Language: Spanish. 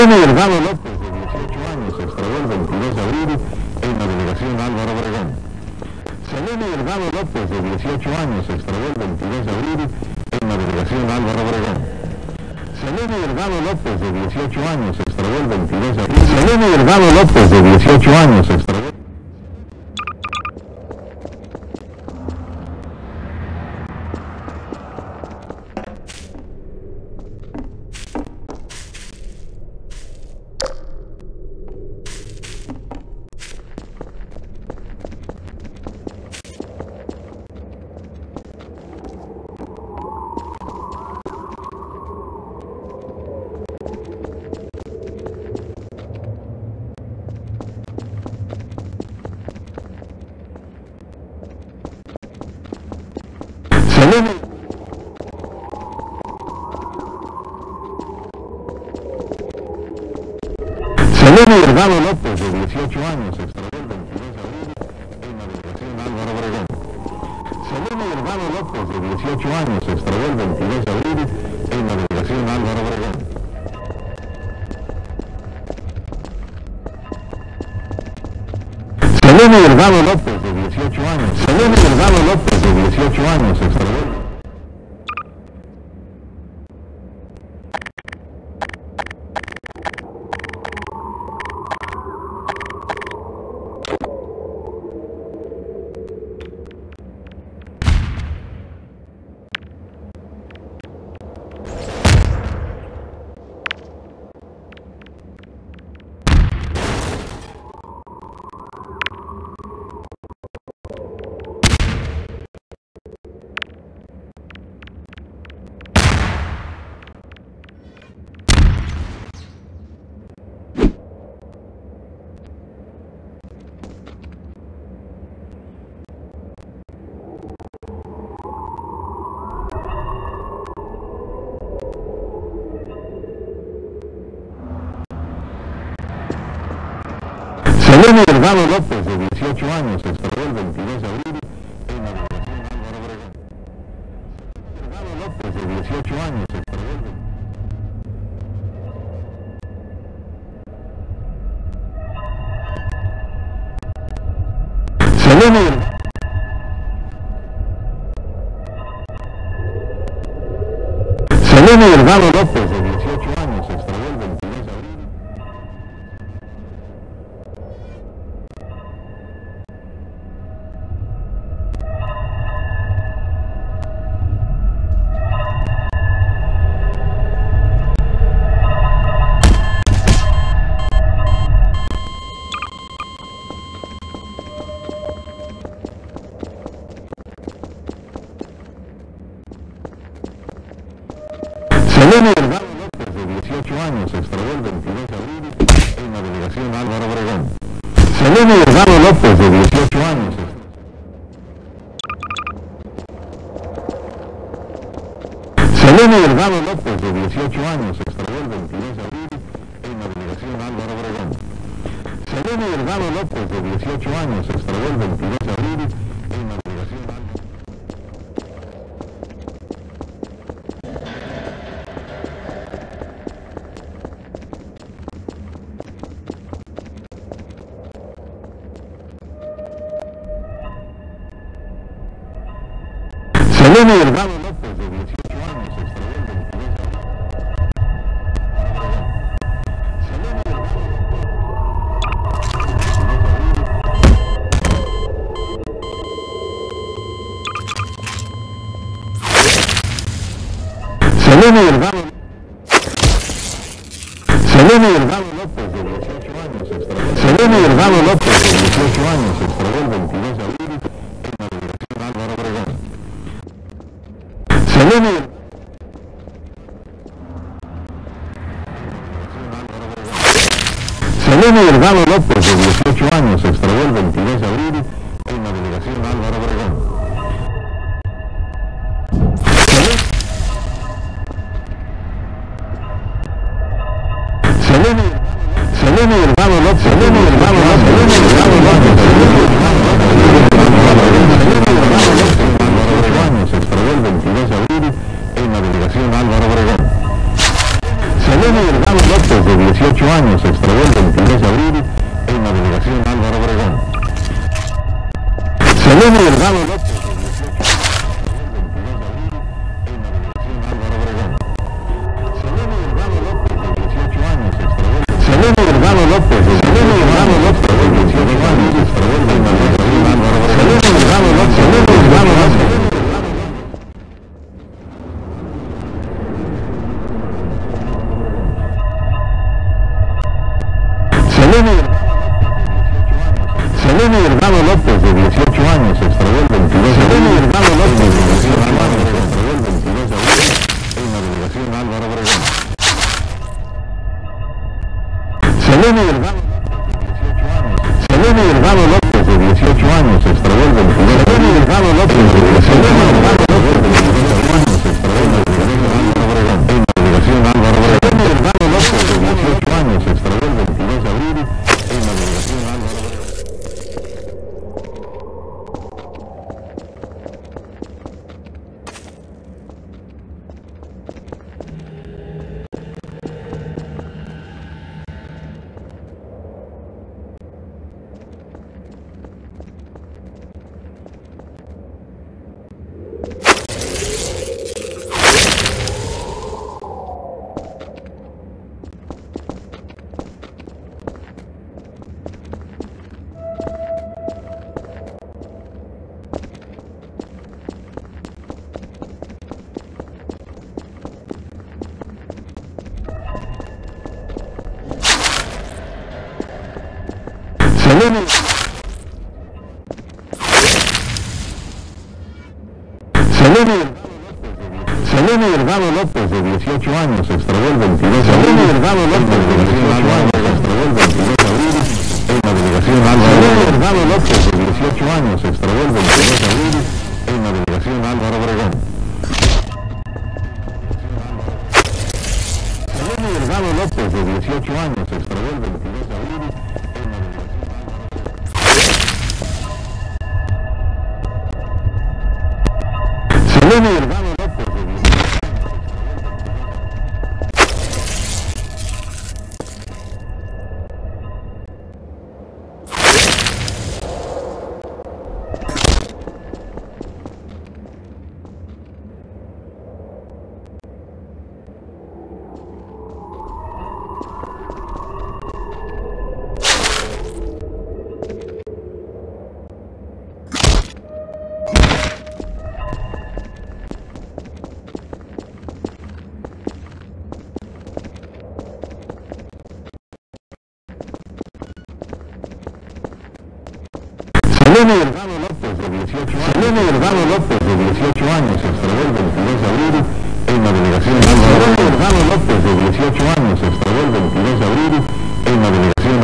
Selene Delgado López, de 18 años, se el 22 de abril en la delegación Álvaro Obregón. Selene Delgado López, de 18 años, se el 22 de abril en la delegación Álvaro Obregón. Selene Delgado López, de 18 años, se el 22 de abril. Selene Delgado López, de 18 años, se extravió. Selene. Selene Delgado López, de 18 años, extravió el 22 de abril en la delegación Álvaro Obregón. Selene Delgado López, de 18 años, extravió el 22 de abril en la delegación Álvaro Obregón. Selene Delgado López, López, de 18 años, se Selene Delgado López, de 18 años, extravió el 22 de abril en la delegación Álvaro Obregón. Delgado López, de 18 años, extravió el 22 Selene Delgado Selene Delgado López, Selene Delgado López, de 18 años. se- Selene Delgado López, de 18 años, extravió el 22 de abril en la delegación Álvaro Obregón. Selene Delgado López, de 18 años, extravió el 22 de abril Selene Delgado López, de 18 años, 22 de. Selene Delgado Delgado López, de 18 años, se extravió. Selene Delgado López, de 18 años, López, de 18 años, se extravió el 22 de abril en la delegación Álvaro Obregón. López, extravió el 22 de abril en la delegación Álvaro Obregón. López, de 18 18 años, se el 22 de abril la delegación Álvaro Obregón. López, Selene Delgado López, de 18 años, se el 22 de abril. Delgado López, de 18 años, se extravió el 22 de abril. En la delegación Álvaro Delgado López, de 18 años, se extravió el 22 de abril. En la delegación Álvaro Obregón. Selene Delgado López, de 18 años, se extravió el 22 Selene Selene Delgado López, de 18 años. Selene Delgado López, de 18 años, se extravió el 22 de abril en la delegación de 18 años, se extravió el 22 de abril en la delegación